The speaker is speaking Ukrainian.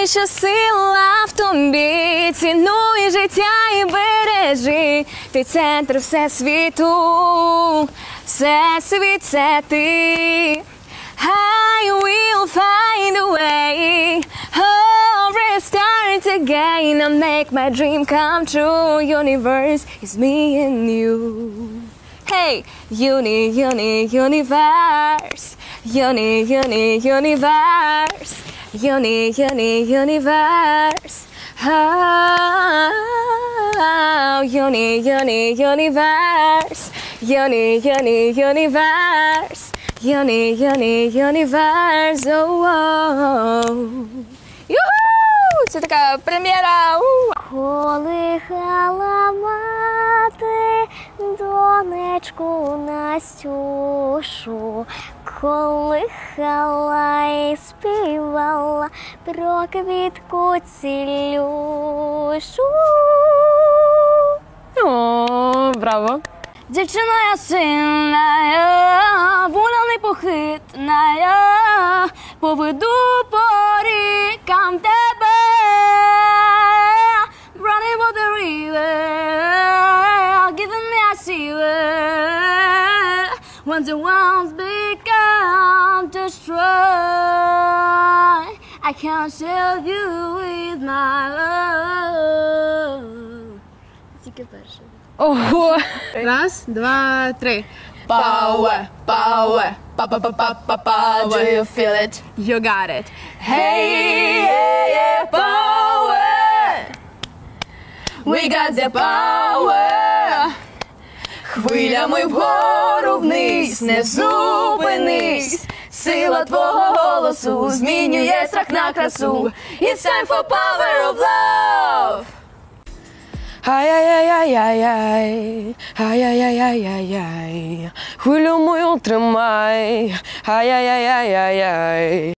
Знай, що сила в тобі, цінуй життя і бережи. Ти центр всесвіту, всесвіт це ти. I will find a way. Oh, restart again and make my dream come true. Universe is me and you. Hey, uni, uni, universe. Uni, uni, universe. Uni, uni, universe. Oh, uni, uni, universe. Uni, uni, universe. Uni, uni, universe. Oh, oh. Юху! Це така прем'єра. У! Колихала мати донечку Настюшу, колихала і співала про квітку цілюшу. О, браво. Дівчина я сильна, я, воля непохитна, я поведу по рікам тебе. Giving me a silver. Once the ones become I can't sell you with my love. Тільки перше. Ого! Раз, два, три. Power, power, pa pa pa pa pa pa. Do you feel it? You got it. Hey, yeah, yeah, power. We got the power. Хвилями вгору вниз, не зупинись. Сила твого голосу змінює страх на красу. It's time for power of love. Ай-яй-яй-яй-яй, ай-яй-яй-яй-яй, хвилю мою тримай, ай-яй-яй-яй-яй.